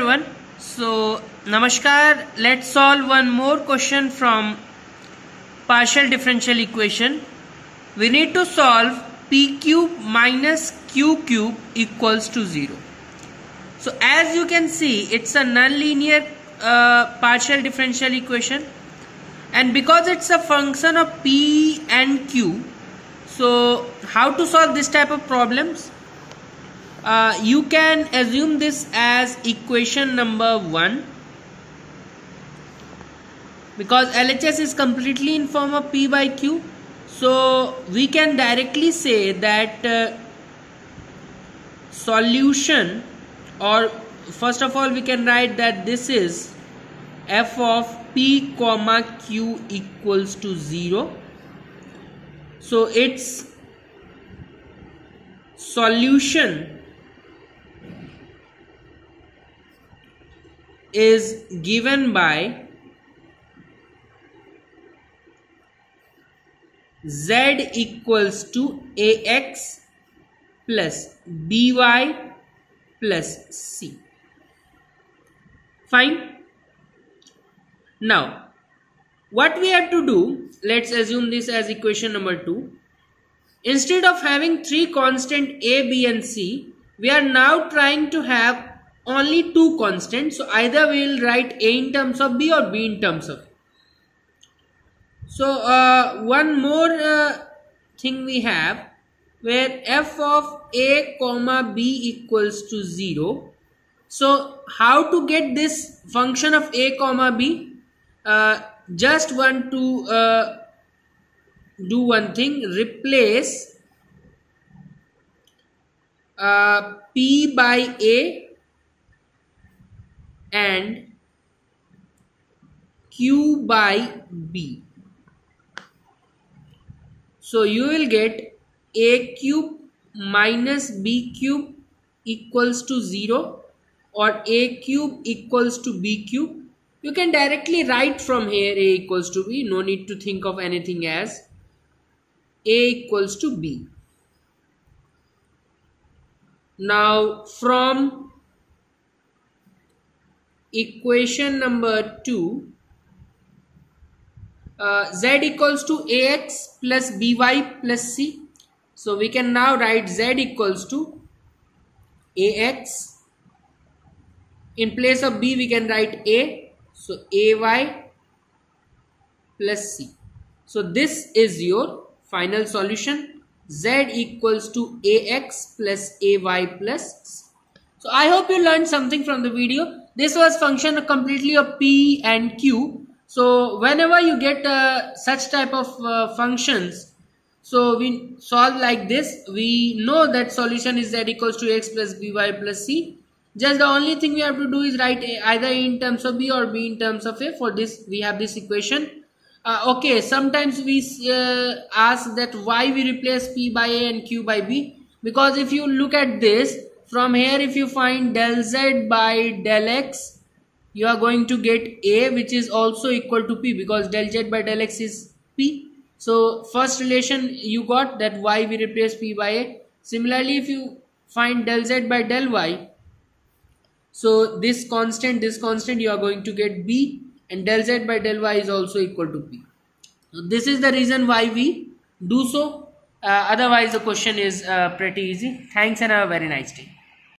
everyone. So namaskar. Let's solve one more question from partial differential equation. We need to solve p cube minus q cube equals to 0 so as you can see it's a nonlinear uh, partial differential equation. And because it's a function of p and q so how to solve this type of problems uh, you can assume this as equation number 1 because LHS is completely in form of P by Q. So we can directly say that uh, solution or first of all we can write that this is f of p comma q equals to 0 so its solution is given by z equals to ax plus by plus c. Fine? Now what we have to do let's assume this as equation number 2 instead of having three constant a b and c we are now trying to have only two constants. So either we will write a in terms of b or b in terms of so uh, one more uh, thing we have where f of a comma b equals to 0 so how to get this function of a comma b? Uh, just want to uh, do one thing. Replace uh, p by a and q by b. So you will get a cube minus b cube equals to 0 or a cube equals to b cube. You can directly write from here a equals to b. No need to think of anything as a equals to b. Now from equation number 2 uh, z equals to ax plus by plus c. So we can now write z equals to ax. In place of b we can write a. So ay plus c. So this is your final solution. z equals to ax plus ay plus c. So i hope you learned something from the video this was function completely of p and q. So whenever you get uh, such type of uh, functions so we solve like this. We know that solution is z equals to x plus by plus c. Just the only thing we have to do is write either in terms of b or b in terms of a for this we have this equation. Uh, okay sometimes we uh, ask that why we replace p by a and q by b. Because if you look at this from here if you find del z by del x you are going to get a which is also equal to p because del z by del x is p. So first relation you got that y we replace p by a. Similarly if you find del z by del y so this constant this constant you are going to get b and del z by del y is also equal to p. So this is the reason why we do so. Uh, otherwise the question is uh, pretty easy. Thanks and have a very nice day